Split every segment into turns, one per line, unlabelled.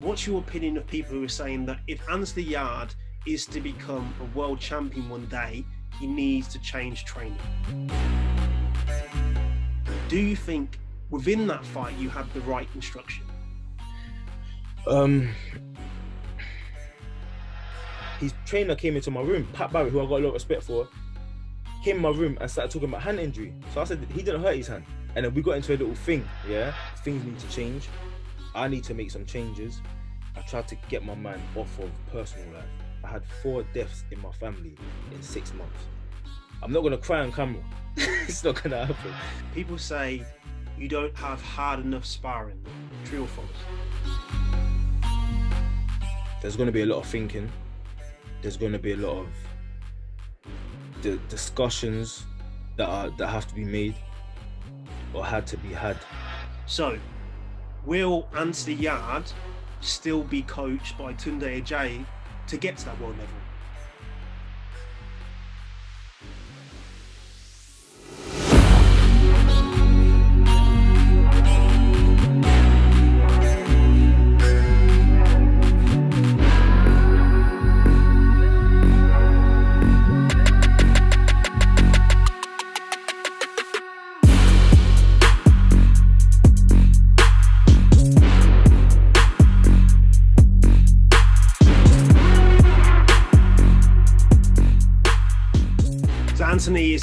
What's your opinion of people who are saying that if Anthony Yarde is to become a world champion one day, he needs to change training? Do you think within that fight you had the right instruction?
Um, his trainer came into my room, Pat Barrett, who I got a lot of respect for, came in my room and started talking about hand injury. So I said he didn't hurt his hand, and then we got into a little thing. Yeah, things need to change. I need to make some changes. I tried to get my mind off of personal life. I had four deaths in my family in six months. I'm not gonna cry on camera. it's not gonna happen.
People say you don't have hard enough sparring. True or false?
There's gonna be a lot of thinking. There's gonna be a lot of the discussions that are that have to be made or had to be had.
So, will Anthony Yarde still be coached by Tunde Ajayi to get to that world level?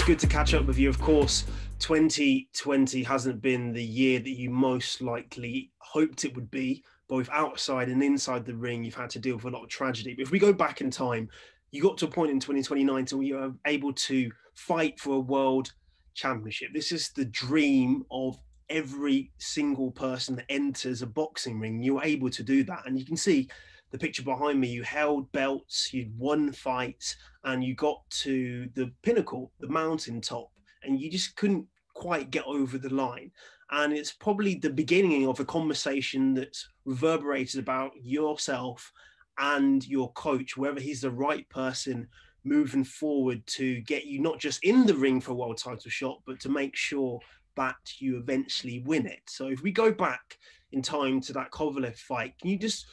Good to catch up with you. Of course, 2020 hasn't been the year that you most likely hoped it would be, both outside and inside the ring. You've had to deal with a lot of tragedy. But if we go back in time, you got to a point in 2029 where you were able to fight for a world championship. This is the dream of every single person that enters a boxing ring. You're able to do that. And you can see the picture behind me, you held belts, you'd won fights, and you got to the pinnacle, the mountaintop, and you just couldn't quite get over the line. And it's probably the beginning of a conversation that's reverberated about yourself and your coach, whether he's the right person moving forward to get you not just in the ring for a world title shot, but to make sure that you eventually win it. So if we go back in time to that Kovalev fight, can you just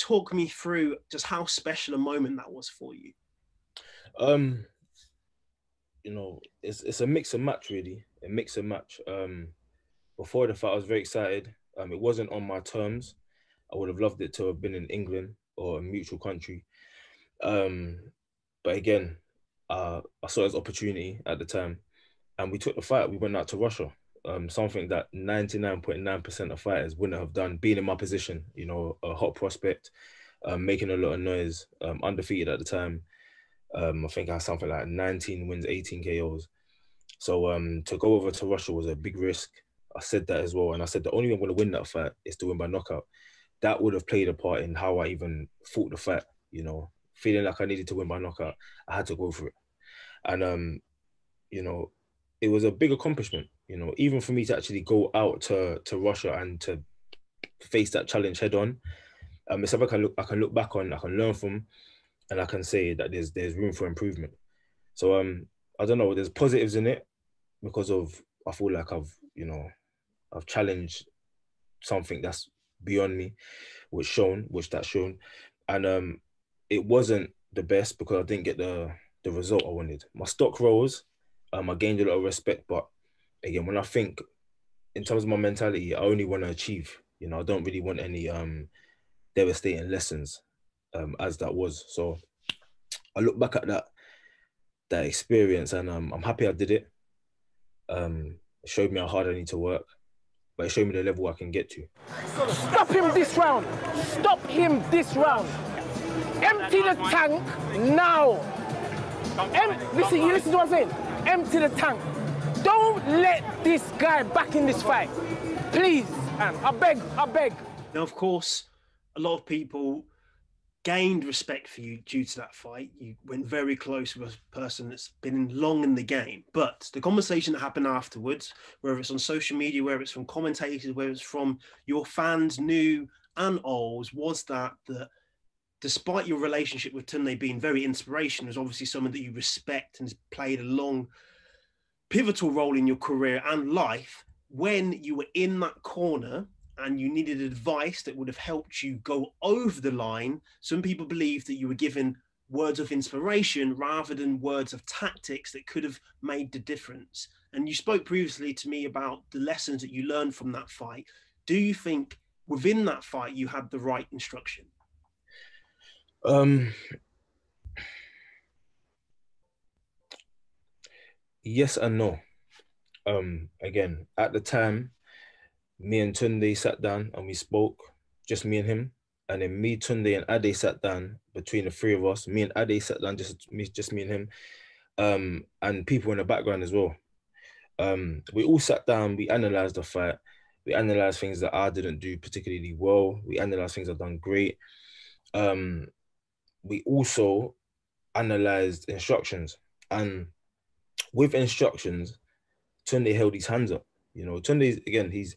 talk me through just how special a moment that was for you?
Um, you know, it's it's a mix and match really, a mix and match. Um, before the fight, I was very excited. Um, it wasn't on my terms. I would have loved it to have been in England or a mutual country. Um, but again, uh, I saw it as opportunity at the time, and we took the fight. We went out to Russia. Um, something that 99.9% of fighters wouldn't have done, being in my position, you know, a hot prospect, um, making a lot of noise, um, undefeated at the time. Um, I think I had something like 19 wins, 18 KOs. So um, to go over to Russia was a big risk. I said that as well. And I said the only way I'm going to win that fight is to win by knockout. That would have played a part in how I even fought the fight, you know, feeling like I needed to win by knockout. I had to go for it. And, um, you know, it was a big accomplishment, you know, even for me to actually go out to, to Russia and to face that challenge head on. Um, it's something I can look I can look back on, I can learn from, and I can say that there's there's room for improvement. So um, I don't know, there's positives in it because of I feel like I've you know I've challenged something that's beyond me, which shown, which that's shown, and um, it wasn't the best because I didn't get the the result I wanted. My stock rose, um, I gained a lot of respect, but again, when I think in terms of my mentality, I only want to achieve. You know, I don't really want any um devastating lessons um, as that was. So I look back at that that experience, and um, I'm happy I did it. Um, it showed me how hard I need to work, but it showed me the level I can get to.
Stop him this round. Stop him this round. Empty the tank now. Em- listen, you listen to what I'm saying. Empty the tank. Don't let this guy back in this fight. Please, man. I beg, I beg.
Now, of course, a lot of people gained respect for you due to that fight. You went very close with a person that's been long in the game. But the conversation that happened afterwards, whether it's on social media, whether it's from commentators, whether it's from your fans, new and old, was that that despite your relationship with Tunde being very inspirational, is obviously someone that you respect and has played a long, pivotal role in your career and life. When you were in that corner and you needed advice that would have helped you go over the line, some people believe that you were given words of inspiration rather than words of tactics that could have made the difference. And you spoke previously to me about the lessons that you learned from that fight. Do you think within that fight you had the right instruction?
Um, yes and no. Um, again, at the time, me and Tunde sat down and we spoke, just me and him. And then me, Tunde, and Ade sat down between the three of us. Me and Ade sat down, just me, just me and him, um, and people in the background as well. Um, we all sat down. We analyzed the fight. We analyzed things that I didn't do particularly well. We analyzed things I've done great. Um, we also analyzed instructions, and with instructions, Tunde held his hands up. You know, Tunde again, he's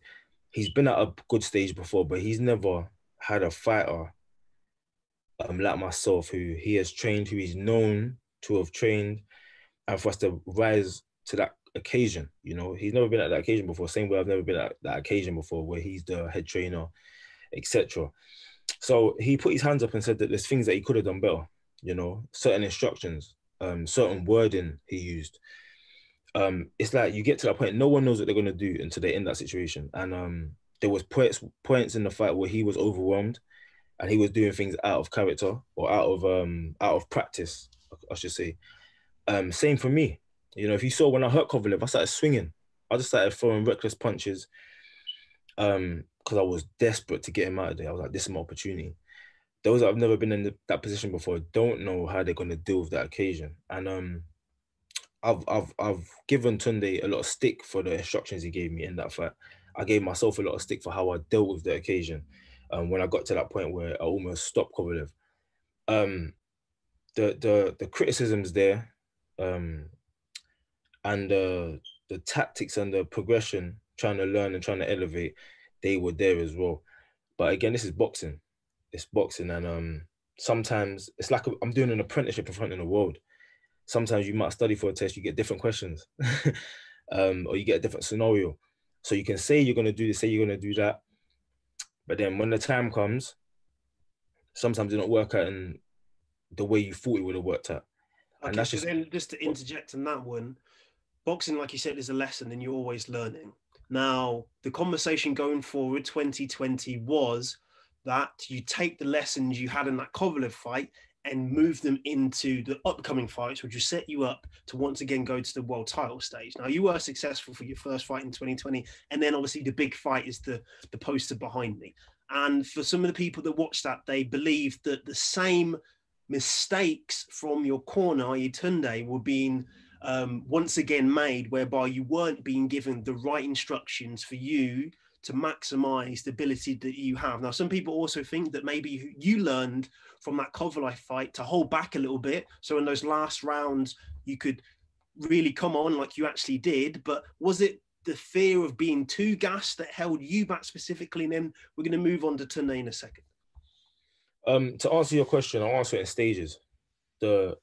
he's been at a good stage before, but he's never had a fighter um, like myself who he has trained, who he's known to have trained, and for us to rise to that occasion. You know, he's never been at that occasion before. Same way I've never been at that occasion before, where he's the head trainer, etc. So he put his hands up and said that there's things that he could have done better. You know, certain instructions, um, certain wording he used. Um, it's like you get to that point, no one knows what they're gonna do until they're in that situation. And um, there was points points in the fight where he was overwhelmed, and he was doing things out of character or out of um out of practice, I should say. Um, same for me. You know, if you saw when I hurt Kovalev, I started swinging. I just started throwing reckless punches. Um, because I was desperate to get him out of there. I was like, this is my opportunity. Those that have never been in the, that position before don't know how they're gonna deal with that occasion. And um, I've I've I've given Tunde a lot of stick for the instructions he gave me in that fight. I gave myself a lot of stick for how I dealt with the occasion. Um, when I got to that point where I almost stopped Kovalev. Um, the the the criticisms there, um, and the the tactics and the progression, trying to learn and trying to elevate, they were there as well. But again, this is boxing. It's boxing, and um, sometimes it's like I'm doing an apprenticeship in front of the world. Sometimes you might study for a test, you get different questions, um, or you get a different scenario. So you can say you're gonna do this, say you're gonna do that, but then when the time comes, sometimes it don't work out in the way you thought it would have worked out.
Okay, and that's so just then just to interject on that one, boxing, like you said, is a lesson and you're always learning. Now, the conversation going forward 2020 was that you take the lessons you had in that Kovalev fight and move them into the upcoming fights, which will set you up to once again go to the world title stage. Now, you were successful for your first fight in 2020, and then obviously the big fight is the the poster behind me. And for some of the people that watched that, they believed that the same mistakes from your corner, Tunde, were being um, once again made, whereby you weren't being given the right instructions for you to maximize the ability that you have. Now, some people also think that maybe you learned from that Kovalev fight to hold back a little bit. So in those last rounds, you could really come on like you actually did. But was it the fear of being too gassed that held you back specifically? And then we're going to move on to Tunde in a second.
Um, to answer your question, I'll answer it in stages. The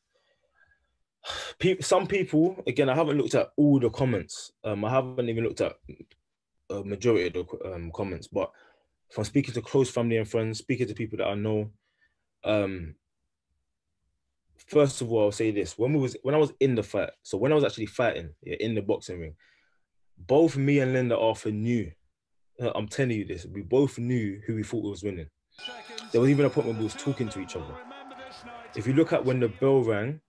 some people, again, I haven't looked at all the comments. Um, I haven't even looked at a majority of the um, comments, but from speaking to close family and friends, speaking to people that I know, um, first of all, I'll say this: when we was when I was in the fight, so when I was actually fighting yeah, in the boxing ring, both me and Lyndon Arthur knew. Uh, I'm telling you this: we both knew who we thought was winning. There was even a point when we was talking to each other. If you look at when the bell rang,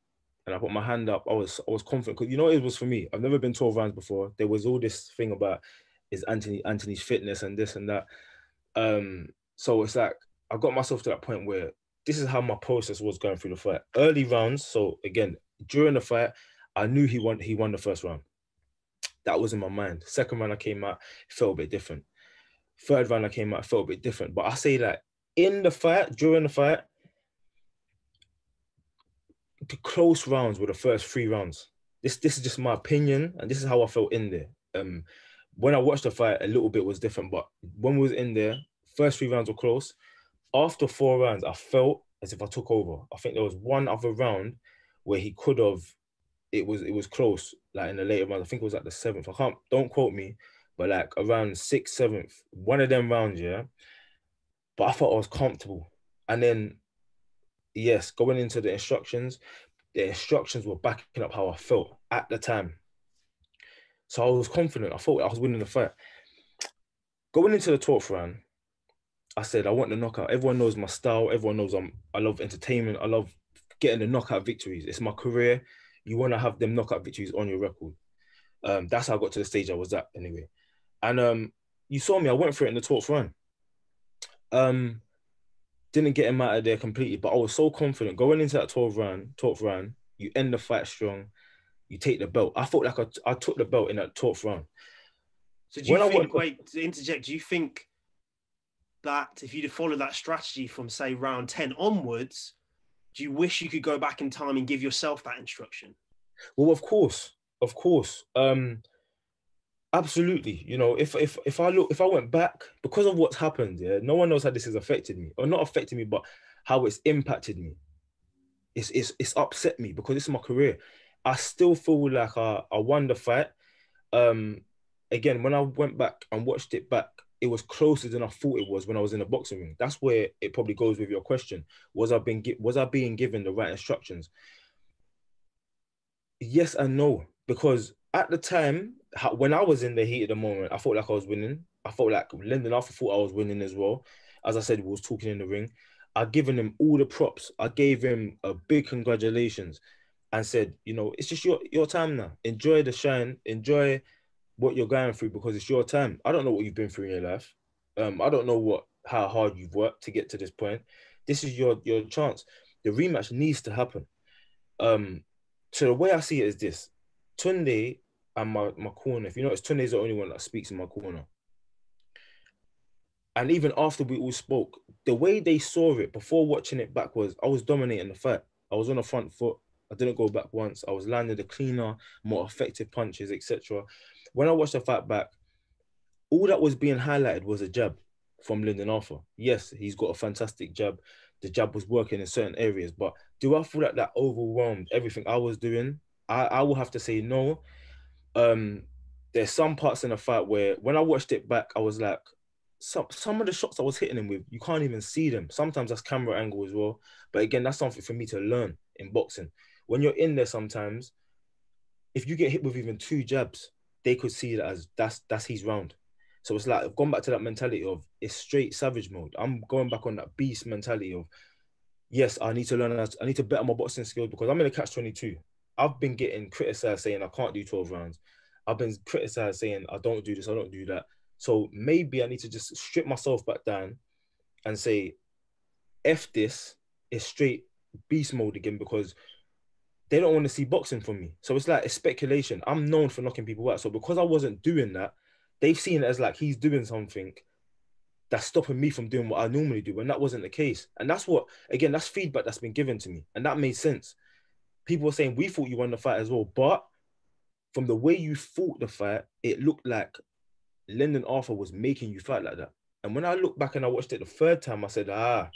and I put my hand up, I was I was confident because you know it was for me. I've never been 12 rounds before. There was all this thing about is Anthony Anthony's fitness and this and that. Um, so it's like I got myself to that point where this is how my process was going through the fight. Early rounds, so again during the fight, I knew he won. He won the first round. That was in my mind. Second round I came out, felt a bit different. Third round I came out, felt a bit different. But I say that in the fight, during the fight, the close rounds were the first three rounds. This this is just my opinion, and this is how I felt in there. Um, when I watched the fight, a little bit was different, but when we was in there, first three rounds were close. After four rounds, I felt as if I took over. I think there was one other round where he could have. It was it was close, like in the later rounds. I think it was like the seventh. I can't don't quote me, but like around sixth, seventh, one of them rounds, yeah. But I thought I was comfortable. And then, yes, going into the instructions, the instructions were backing up how I felt at the time. So I was confident. I thought I was winning the fight. Going into the 12th round, I said I want the knockout. Everyone knows my style. Everyone knows I'm. I love entertainment. I love getting the knockout victories. It's my career. You want to have them knockout victories on your record. Um, that's how I got to the stage I was at anyway. And um, you saw me. I went for it in the 12th round. Um, didn't get him out of there completely, but I was so confident going into that 12th round. 12th round, you end the fight strong. You take the belt. I felt like I, I took the belt in that 12th round.
So do you when think? wait, to interject. Do you think that if you'd followed that strategy from say round 10 onwards, do you wish you could go back in time and give yourself that instruction?
Well, of course, of course. Um, absolutely. You know, if if if I look, if I went back because of what's happened, yeah, no one knows how this has affected me, or not affected me, but how it's impacted me. It's it's it's upset me because this is my career. I still feel like I I won the fight. Um, again, when I went back and watched it back, it was closer than I thought it was when I was in the boxing ring. That's where it probably goes with your question. Was I being was I being given the right instructions? Yes and no, because at the time when I was in the heat of the moment, I felt like I was winning. I felt like Lyndon Arthur thought I was winning as well. As I said, we was talking in the ring. I given him all the props. I gave him a big congratulations, and said, you know, it's just your your time now. Enjoy the shine. Enjoy what you're going through because it's your time. I don't know what you've been through in your life. Um, I don't know what how hard you've worked to get to this point. This is your your chance. The rematch needs to happen. Um, so the way I see it is this: Tunde and my my corner. If you notice, Tunde is the only one that speaks in my corner. And even after we all spoke, the way they saw it before watching it back was I was dominating the fight. I was on the front foot. I didn't go back once. I was landing the cleaner, more effective punches, etc when I watched the fight back, all that was being highlighted was a jab from Lyndon Arthur. Yes, he's got a fantastic jab. The jab was working in certain areas, but do I feel like that overwhelmed everything I was doing? I, I will have to say no. Um, there's some parts in the fight where when I watched it back, I was like, some some of the shots I was hitting him with, you can't even see them. Sometimes that's camera angle as well. But again, that's something for me to learn in boxing. When you're in there, sometimes if you get hit with even two jabs, they could see that as that's that's his round. So it's like I've gone back to that mentality of it's straight savage mode. I'm going back on that beast mentality of yes, I need to learn. I need to better my boxing skills because I'm in a catch twenty two. I've been getting criticized saying I can't do twelve rounds. I've been criticized saying I don't do this, I don't do that. So maybe I need to just strip myself back down and say, "F this is straight beast mode again," because they don't want to see boxing from me. So it's like it's speculation. I'm known for knocking people out. So because I wasn't doing that, they've seen it as like he's doing something that's stopping me from doing what I normally do. And that wasn't the case. And that's what, again, that's feedback that's been given to me. And that made sense. People were saying, we thought you won the fight as well. But from the way you fought the fight, it looked like Lyndon Arthur was making you fight like that. And when I look back and I watched it the third time, I said, ah,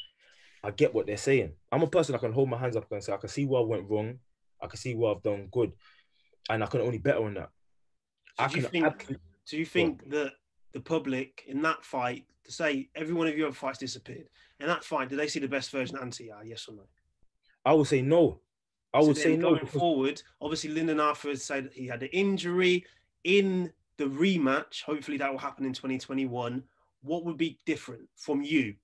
I get what they're saying. I'm a person I can hold my hands up and say, I can see where I went wrong. I can see what I've done good, and I can only better on that.
So do you think? do you think that the public in that fight, to say every one of your fights disappeared, in that fight, did they see the best version of Anti? Uh, yes or no?
I would say no. I so would say no.
Going forward, obviously, Lyndon Arthur said he had an injury in the rematch. Hopefully, that will happen in 2021. What would be different from you?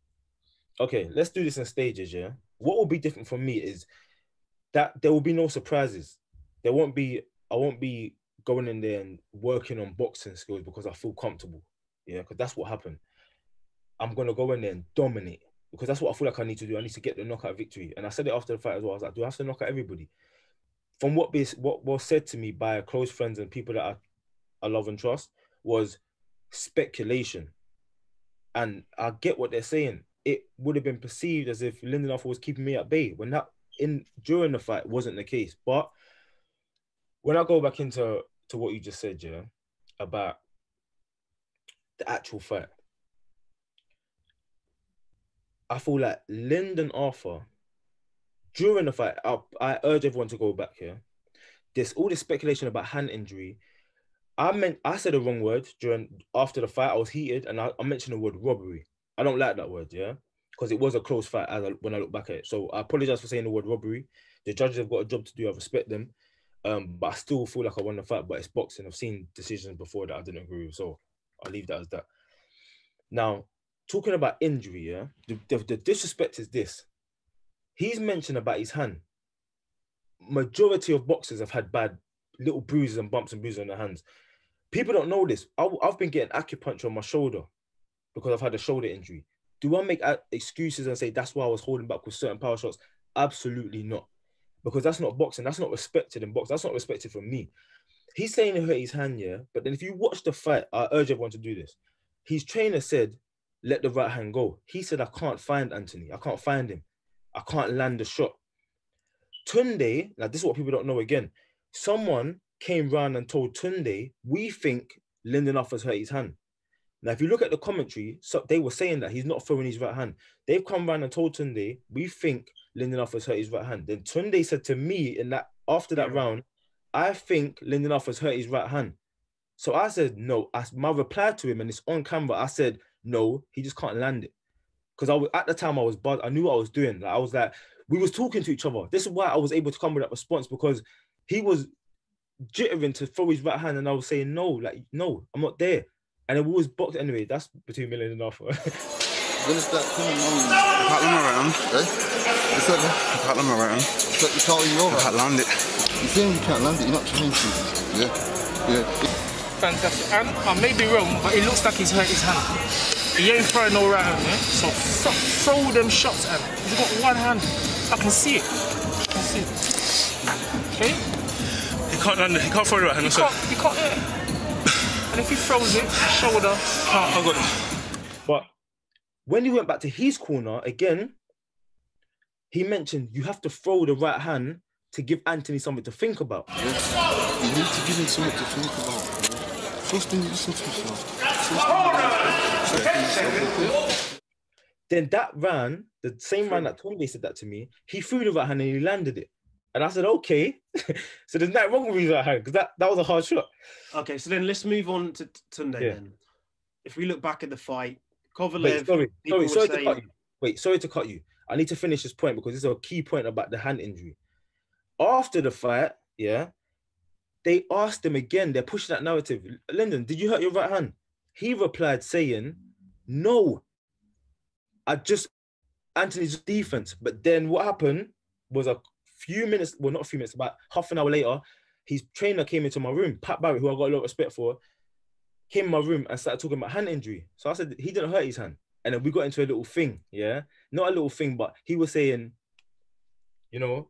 Okay, let's do this in stages. Yeah, what would be different from me is that there will be no surprises. There won't be. I won't be going in there and working on boxing skills because I feel comfortable. Yeah, because that's what happened. I'm gonna go in there and dominate because that's what I feel like I need to do. I need to get the knockout victory. And I said it after the fight as well. I was like, do I have to knock out everybody? From what be, what was said to me by close friends and people that I, I love and trust was speculation. And I get what they're saying. It would have been perceived as if Arthur was keeping me at bay when that in during the fight wasn't the case. But when I go back into to what you just said, yeah, about the actual fight, I feel like Lyndon Arthur during the fight, I, I urge everyone to go back here. There's all this speculation about hand injury. I meant I said the wrong word during after the fight. I was heated and I, I mentioned the word robbery. I don't like that word, yeah, because it was a close fight as I, when I look back at it. So I apologize for saying the word robbery. The judges have got a job to do. I respect them, um, but I still feel like I won the fight. But it's boxing. I've seen decisions before that I didn't agree with, so I'll leave that as that. Now, talking about injury, yeah, the, the, the disrespect is this. He's mentioned about his hand. Majority of boxers have had bad little bruises and bumps and bruises on their hands. People don't know this. I, have been getting acupuncture on my shoulder because I've had a shoulder injury. Do I make uh, excuses and say that's why I was holding back with certain power shots? Absolutely not. Because that's not boxing. That's not respected in boxing. That's not respected from me. He's saying he hurt his hand, yeah. But then if you watch the fight, I urge everyone to do this. His trainer said, let the right hand go. He said, I can't find Anthony. I can't find him. I can't land the shot. Tunde, now this is what people don't know again. Someone came round and told Tunde, we think Lyndon has hurt his hand. Now, if you look at the commentary, so they were saying that he's not throwing his right hand. They've come round and told Tunde, we think Lyndon has hurt his right hand. Then Tunde said to me in that after that yeah. round, I think Lyndon has hurt his right hand. So I said no. I, my reply to him, and it's on camera, I said no, he just can't land it. Because I was at the time I was buzzed. I knew what I was doing. Like, I was like, we was talking to each other. This is why I was able to come with that response because he was jittering to throw his right hand, and I was saying no, like no, I'm not there. And it was boxed anyway. That's between million and half.
When is that coming on? You can't land around, eh? It's like you can't land around. It's like you can't even over. I can't land it. You're saying you can't land it, you're not trying to. Yeah. Yeah.
Fantastic. And I may be wrong, but it looks like he's hurt his hand. He ain't throwing no right hand, yeah? So throw them shots at him. He's got one hand. I can see it. I can see it. Okay?
He can't land it. He can't throw it right hand.
He can't, he can't, yeah. And if he throws it, shoulder, can't. I got it.
But when he went back to his corner again, he mentioned you have to throw the right hand to give Anthony something to think about.
Yeah. You need to give him something to think about. First thing you listen to yourself.
Then that ran, the same man that Tunde said that to me, he threw the right hand and he landed it. And I said, okay. so there's nothing wrong with his right hand because that, that was a hard shot.
Okay, so then let's move on to Tunde yeah. then. If we look back at the fight, Kovalev.
Wait, sorry, sorry, sorry saying... to cut you. Wait, sorry to cut you. I need to finish this point because this is a key point about the hand injury. After the fight, yeah, they asked him again. They're pushing that narrative. Lyndon, did you hurt your right hand? He replied saying, "No, I just Anthony's defense." But then what happened was a few minutes, well, not a few minutes, about half an hour later, his trainer came into my room, Pat Barrett, who I got a lot of respect for, came in my room and started talking about hand injury. So I said he didn't hurt his hand. And then we got into a little thing, yeah. Not a little thing, but he was saying, you know,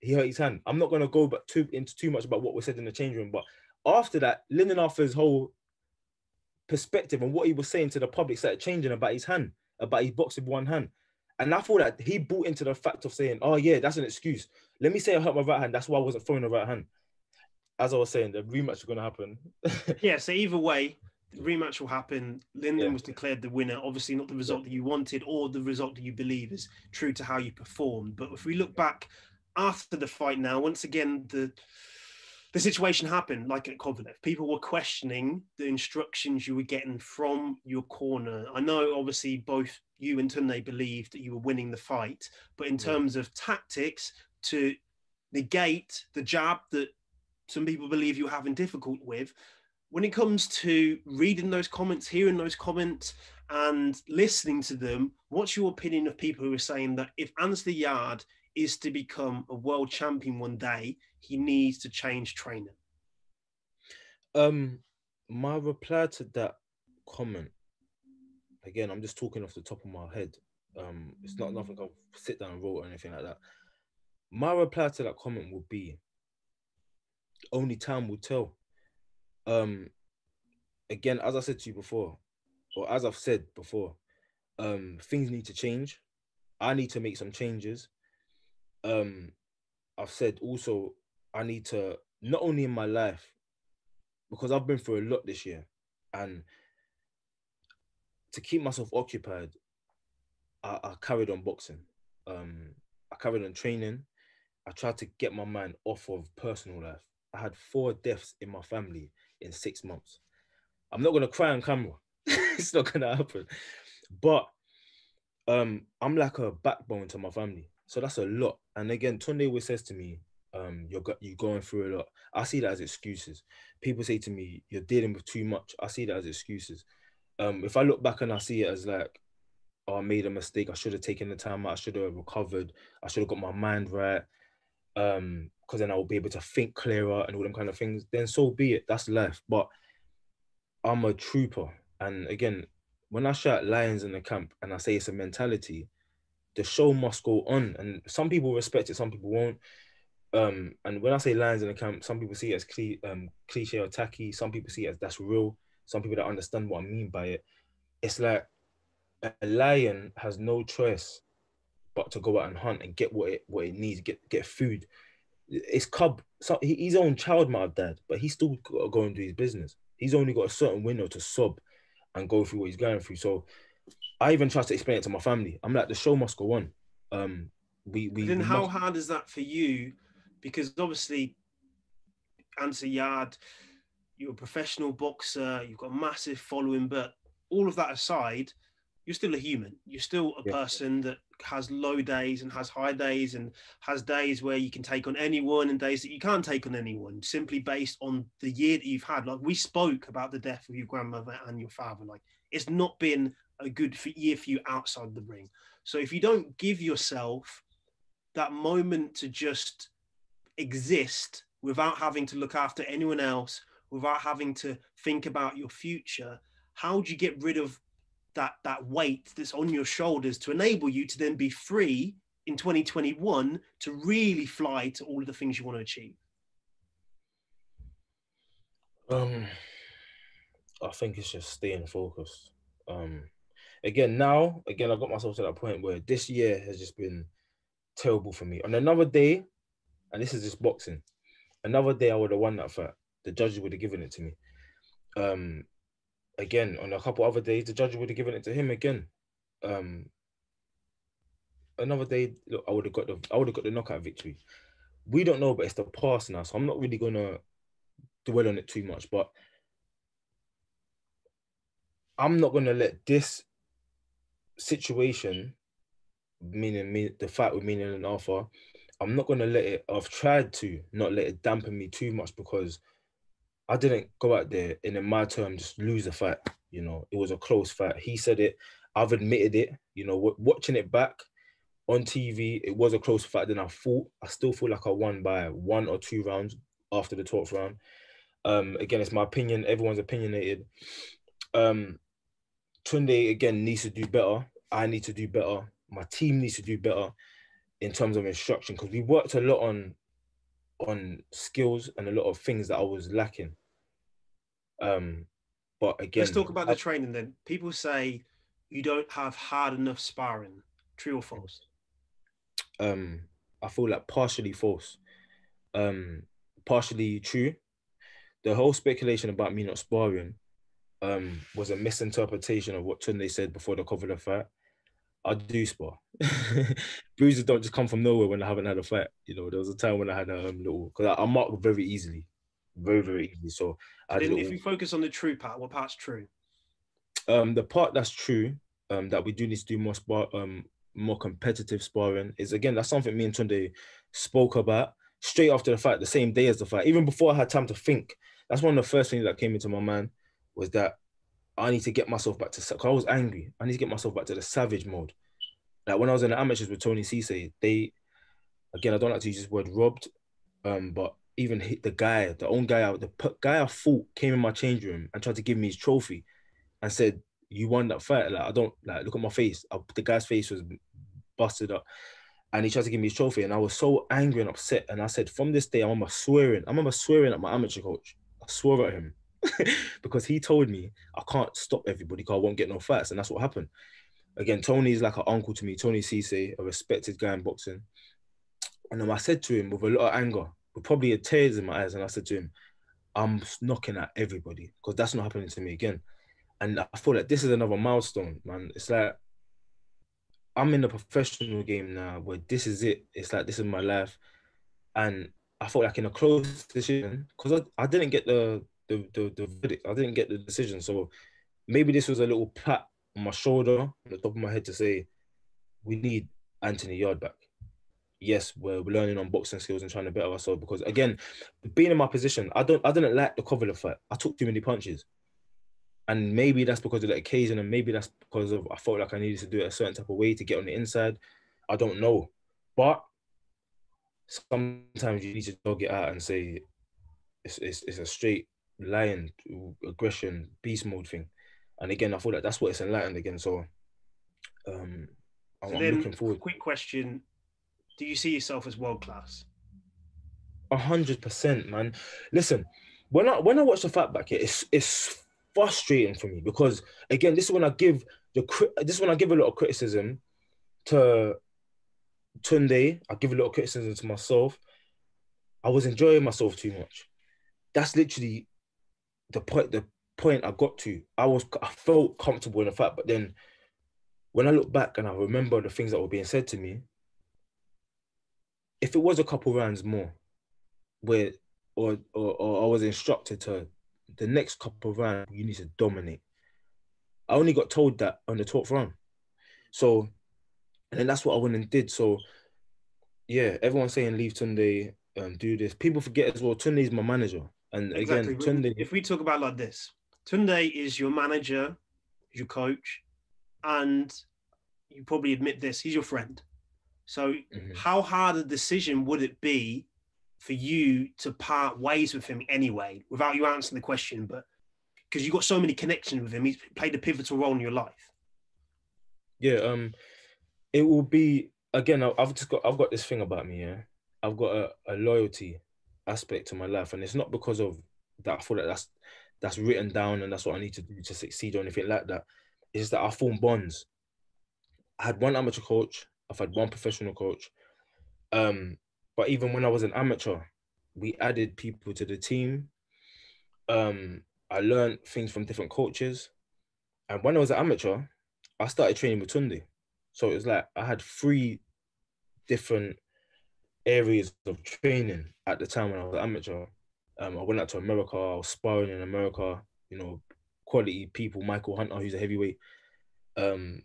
he hurt his hand. I'm not gonna go but too into too much about what was said in the change room, but after that, Arthur's whole perspective and what he was saying to the public started changing about his hand, about his boxing with one hand. And I thought that he bought into the fact of saying, "Oh yeah, that's an excuse. Let me say I hurt my right hand. That's why I wasn't throwing the right hand." As I was saying, the rematch is going to happen.
yeah. So either way, the rematch will happen. Lyndon yeah. was declared the winner. Obviously, not the result that you wanted or the result that you believe is true to how you performed. But if we look back after the fight now, once again, the the situation happened like at Kovalev. People were questioning the instructions you were getting from your corner. I know, obviously, both you and Tunde believed that you were winning the fight, but in terms of tactics to negate the jab that some people believe you're having difficult with, when it comes to reading those comments, hearing those comments, and listening to them, what's your opinion of people who are saying that if Anthony Yarde is to become a world champion one day, he needs to change training?
Um, my reply to that comment, again, I'm just talking off the top of my head. Um, it's not nothing I'll sit down and wrote or anything like that. My reply to that comment would be only time will tell. Um, again, as I said to you before, or as I've said before, um, things need to change. I need to make some changes. Um, I've said also I need to not only in my life, because I've been through a lot this year, and to keep myself occupied, I, I carried on boxing. Um, I carried on training. I tried to get my mind off of personal life. I had four deaths in my family in six months. I'm not gonna cry on camera. it's not gonna happen. But um, I'm like a backbone to my family. So that's a lot. And again, Tunde always says to me, um, you're you're going through a lot. I see that as excuses. People say to me, you're dealing with too much. I see that as excuses. Um, if I look back and I see it as like, oh, I made a mistake. I should have taken the time out. I should have recovered. I should have got my mind right. Um, because then I will be able to think clearer and all them kind of things. Then so be it. That's life. But I'm a trooper, and again, when I shout lions in the camp and I say it's a mentality, the show must go on. And some people respect it, some people won't. Um, and when I say lions in the camp, some people see it as cli- um, cliche or tacky. Some people see it as that's real. Some people don't understand what I mean by it. It's like a lion has no choice but to go out and hunt and get what it what it needs, get get food. It's cub. So his own child might have died, but he's still got to go and do his business. He's only got a certain window to sob and go through what he's going through. So I even try to explain it to my family. I'm like, the show must go on. Um, we we.
then
we
how
must-
hard is that for you? Because obviously, Answer Yard, you're a professional boxer, you've got a massive following, but all of that aside, you're still a human. You're still a
Yeah.
person that has low days and has high days and has days where you can take on anyone and days that you can't take on anyone simply based on the year that you've had. Like we spoke about the death of your grandmother and your father. Like it's not been a good year for you outside the ring. So if you don't give yourself that moment to just exist without having to look after anyone else, without having to think about your future, how do you get rid of that that weight that's on your shoulders to enable you to then be free in 2021 to really fly to all of the things you want to achieve?
Um, I think it's just staying focused. Um, again, now, again, I got myself to that point where this year has just been terrible for me. On another day, and this is just boxing, another day I would have won that fight. The judges would have given it to me. Um, again, on a couple other days, the judge would have given it to him again. Um, another day, look, I would have got the I would have got the knockout victory. We don't know, but it's the past now, so I'm not really gonna dwell on it too much. But I'm not gonna let this situation, meaning me, the fight with Meaning and Alpha, I'm not gonna let it. I've tried to not let it dampen me too much because I didn't go out there and in my term just lose the fight. You know, it was a close fight. He said it. I've admitted it. You know, watching it back on TV, it was a close fight than I thought. I still feel like I won by one or two rounds after the 12th round. Um, again, it's my opinion. Everyone's opinionated. Um, Tunde again needs to do better. I need to do better. My team needs to do better in terms of instruction because we worked a lot on on skills and a lot of things that I was lacking. Um, but again,
Let's talk about the training then. People say you don't have hard enough sparring. True or false?
um I feel like partially false, um partially true. The whole speculation about me not sparring um was a misinterpretation of what Tunde said before the Kovalev fight. I do spar. Bruises don't just come from nowhere when I haven't had a fight. You know, there was a time when I had a um, little because I, I mark very easily, very very easily. So I had a
Then if we focus on the true part, what part's true?
um the part that's true um that we do need to do more spar um more competitive sparring is again that's something me and Tunde spoke about straight after the fight the same day as the fight even before I had time to think that's one of the first things that came into my mind was that I need to get myself back to cause I was angry I need to get myself back to the savage mode like when I was in the amateurs with Tony Cisse they again I don't like to use this word robbed um but even hit the guy the own guy the guy I fought came in my change room and tried to give me his trophy and said, "You won that fight." Like I don't like look at my face. I, the guy's face was busted up, and he tried to give me his trophy, and I was so angry and upset. And I said, "From this day, I remember swearing. I remember swearing at my amateur coach. I swore at him because he told me I can't stop everybody because I won't get no fights, and that's what happened. Again, Tony's like an uncle to me. Tony Cisse, a respected guy in boxing, and then I said to him with a lot of anger, with probably a tears in my eyes, and I said to him, "I'm knocking at everybody because that's not happening to me again." and I feel like this is another milestone, man. It's like I'm in the professional game now where this is it. It's like this is my life, and I felt like in a close decision because I, I didn't get the the, the the verdict. I didn't get the decision. So maybe this was a little pat on my shoulder, on the top of my head to say, we need Anthony Yarde back. Yes, we're learning on boxing skills and trying to better ourselves because again, being in my position, I don't I didn't like the Kovalev fight. I took too many punches. And maybe that's because of the occasion, and maybe that's because of I felt like I needed to do it a certain type of way to get on the inside. I don't know. But sometimes you need to dog it out and say it's, it's, it's a straight lion aggression beast mode thing and again i feel like that's what it's enlightened again so um i'm,
So
I'm
then,
looking forward
Quick question: Do you see yourself as world class?
A hundred percent, man. Listen, when I when I watch the fight back, it's it's frustrating for me because again, this is when I give the this is when I give a lot of criticism to Tunde. I give a lot of criticism to myself. I was enjoying myself too much. That's literally the point. The point I got to. I was I felt comfortable in the fight, but then when I look back and I remember the things that were being said to me, if it was a couple rounds more, where or or, or I was instructed to the next couple of rounds you need to dominate. I only got told that on the 12th round. So and then that's what I went and did. So yeah, everyone's saying leave Tunde, um, do this. People forget as well, Tunde is my manager. And
Exactly.
again, Tunde
If we talk about like this, Tunde is your manager, your coach, and you probably admit this, he's your friend. So,
Mhm.
how hard a decision would it be for you to part ways with him anyway, without you answering the question? But because you've got so many connections with him, he's played a pivotal role in your life.
Yeah, um, it will be again. I've just got I've got this thing about me. Yeah, I've got a, a loyalty aspect to my life, and it's not because of that. I feel that that's that's written down, and that's what I need to do to succeed or anything like that. It's just that I form bonds. I had one amateur coach. I've had one professional coach. Um, but even when I was an amateur, we added people to the team. Um, I learned things from different coaches, and when I was an amateur, I started training with Tunde. So it was like I had three different areas of training at the time when I was an amateur. Um, I went out to America, I was sparring in America, you know, quality people, Michael Hunter, who's a heavyweight, um,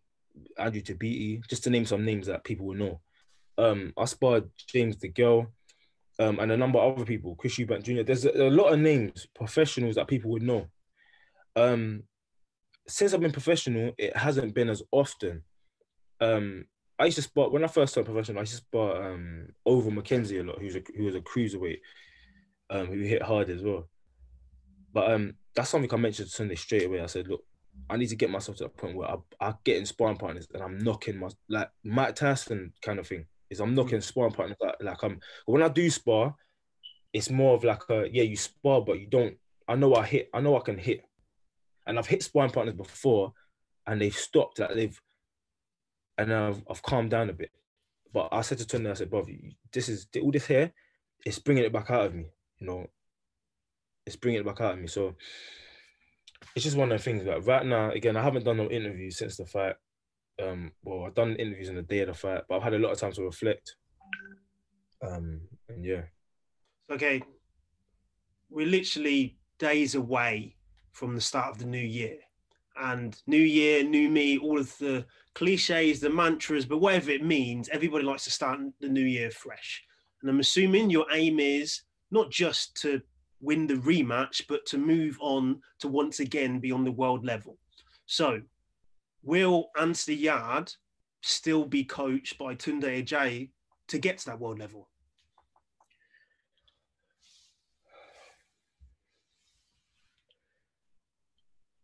Andrew Tabiti, just to name some names that people will know. Um, I sparred James DeGale, um, and a number of other people, Chris Eubank Jr. There's a, a lot of names, professionals that people would know. Um, since I've been professional, it hasn't been as often. Um, I used to spot when I first started professional. I used to spot um, Ovill McKenzie a lot, who's a who was a cruiserweight, um, who hit hard as well. But um, that's something I mentioned to Tunde straight away. I said, look, I need to get myself to a point where I, I get in sparring partners and I'm knocking my like Mike Tyson kind of thing. Is I'm knocking mm. sparring partners like, like I'm when I do spar, it's more of like a yeah you spar but you don't. I know I hit. I know I can hit, and I've hit sparring partners before, and they've stopped. Like they've, and I've I've calmed down a bit. But I said to Tony, I said, bro, this is all this here, it's bringing it back out of me. You know, it's bringing it back out of me. So it's just one of the things. Like right now, again, I haven't done no interviews since the fight. Um, well, I've done interviews on the day of the fight, but I've had a lot of time to reflect. Um, and yeah,
Okay, we're literally days away from the start of the new year. And new year, new me, all of the cliches, the mantras, but whatever it means, everybody likes to start the new year fresh. And I'm assuming your aim is not just to win the rematch, but to move on to once again be on the world level. So, will Anthony Yarde still be coached by Tunde Ajayi to get to that world level?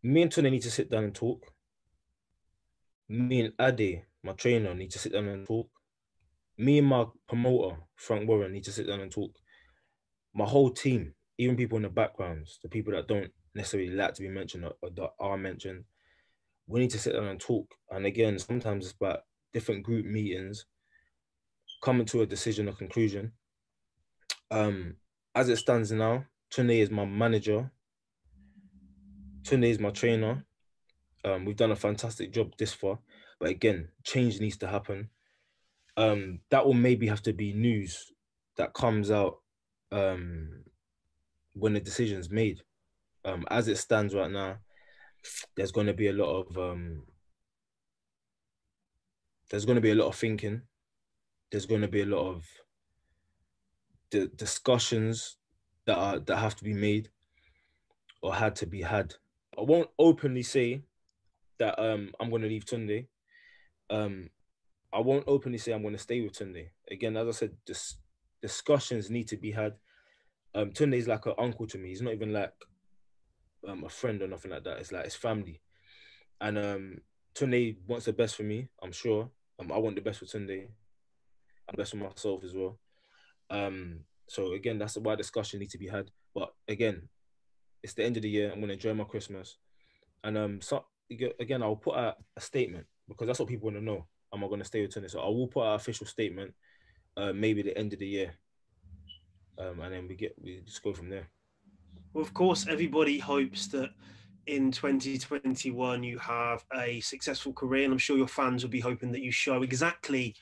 me and Tony need to sit down and talk. Me and Ade, my trainer, need to sit down and talk. Me and my promoter, Frank Warren, need to sit down and talk. My whole team, even people in the backgrounds, the people that don't necessarily like to be mentioned or, or that are mentioned, we need to sit down and talk. And again, sometimes it's about different group meetings, coming to a decision or conclusion. Um, as it stands now, Tunde is my manager. Tunde is my trainer. Um, we've done a fantastic job this far, but again, change needs to happen. Um, that will maybe have to be news that comes out um, when the decision's made. Um, as it stands right now, there's going to be a lot of um, there's going to be a lot of thinking. There's going to be a lot of the discussions that are that have to be made or had to be had. I won't openly say that um, I'm going to leave Tunde. Um, I won't openly say I'm going to stay with Tunde. Again, as I said, dis- discussions need to be had. Um, Tunde is like an uncle to me. He's not even like um, a friend or nothing like that. It's like it's family. And um, Tunde wants the best for me. I'm sure. Um, I want the best for Tunde. I'm best for myself as well. Um, so again, that's why discussion needs to be had. But again, it's the end of the year. I'm gonna enjoy my Christmas, and um, so again, I'll put out a statement because that's what people want to know. Am I gonna stay with Tunde? So I will put out an official statement, uh, maybe the end of the year, um, and then we get we just go from there.
Well, of course, everybody hopes that in 2021 you have a successful career, and I'm sure your fans will be hoping that you show exactly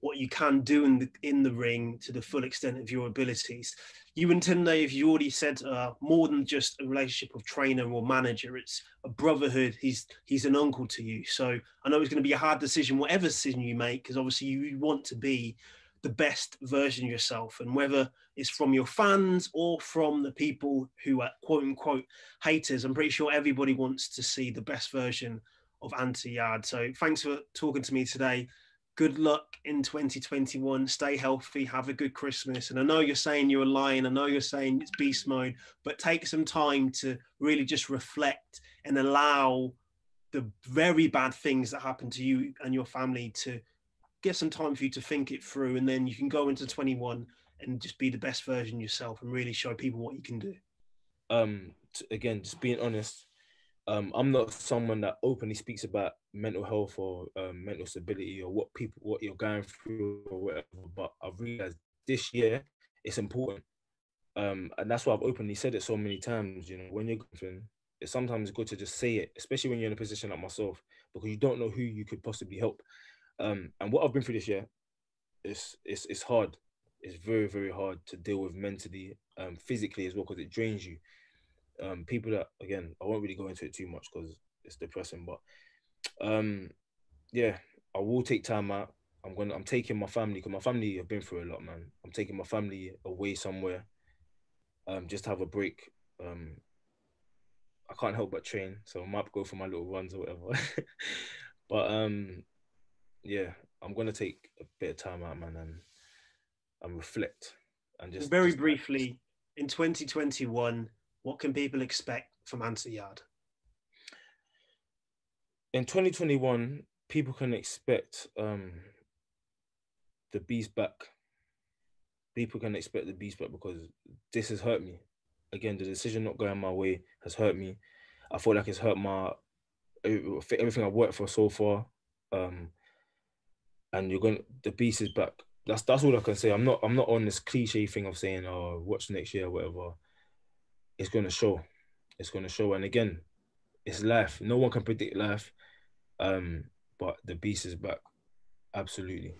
what you can do in the in the ring to the full extent of your abilities. You and Tunde, if you already said, uh, more than just a relationship of trainer or manager. It's a brotherhood. He's he's an uncle to you. So I know it's going to be a hard decision, whatever decision you make, because obviously you want to be the best version of yourself, and whether it's from your fans or from the people who are quote unquote haters. I'm pretty sure everybody wants to see the best version of Anthony Yarde. So thanks for talking to me today good luck in 2021. Stay healthy. Have a good Christmas. And I know you're saying you're lying. I know you're saying it's beast mode, but take some time to really just reflect and allow the very bad things that happen to you and your family to get some time for you to think it through. And then you can go into 21 and just be the best version yourself and really show people what you can do.
Um, again, just being honest, um, I'm not someone that openly speaks about mental health or um, mental stability or what people what you're going through or whatever. But I've realized this year it's important, um, and that's why I've openly said it so many times. You know, when you're going, it's sometimes good to just say it, especially when you're in a position like myself, because you don't know who you could possibly help. Um, and what I've been through this year, it's it's it's hard. It's very very hard to deal with mentally, um, physically as well, because it drains you um, people that again, I won't really go into it too much because it's depressing. But um, yeah, I will take time out. I'm gonna. I'm taking my family because my family have been through a lot, man. I'm taking my family away somewhere, um, just have a break. Um, I can't help but train, so I might go for my little runs or whatever. but um, yeah, I'm gonna take a bit of time out, man, and and reflect and just
very
just,
briefly in 2021 what can people expect from Anthony Yarde?
In 2021, people can expect um, the beast back. People can expect the beast back because this has hurt me. Again, the decision not going my way has hurt me. I feel like it's hurt my everything I've worked for so far. Um, and you're going to the beast is back. That's that's all I can say. I'm not I'm not on this cliche thing of saying, oh, watch next year whatever it's going to show. It's going to show. And again, it's life. No one can predict life. Um, but the beast is back. Absolutely.